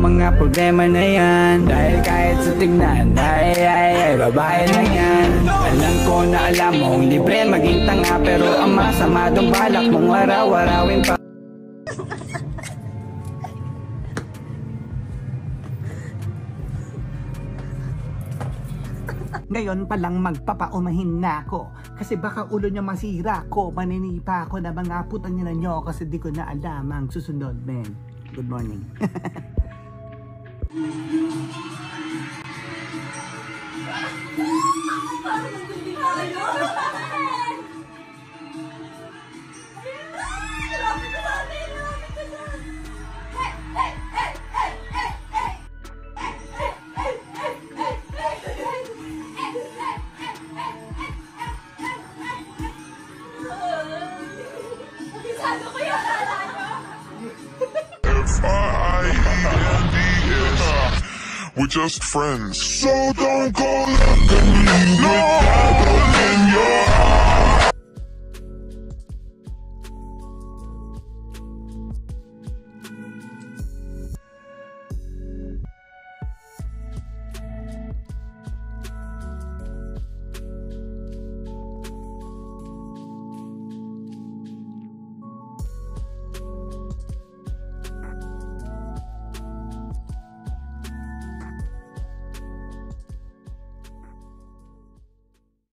Mga problema na yan Dahil kahit sa tignan Ay ay ay babae lang yan. Alam ko na alam mong libre maging tanga Pero ang masama dong balak mong araw-arawin pa Ngayon pa lang magpapaumahin na ako. Kasi baka ulo niya masira ko. Maninipa ako na mga putang niya nyo kasi di ko na alam ang susunod, men. Good morning. We're just friends. So don't go look at me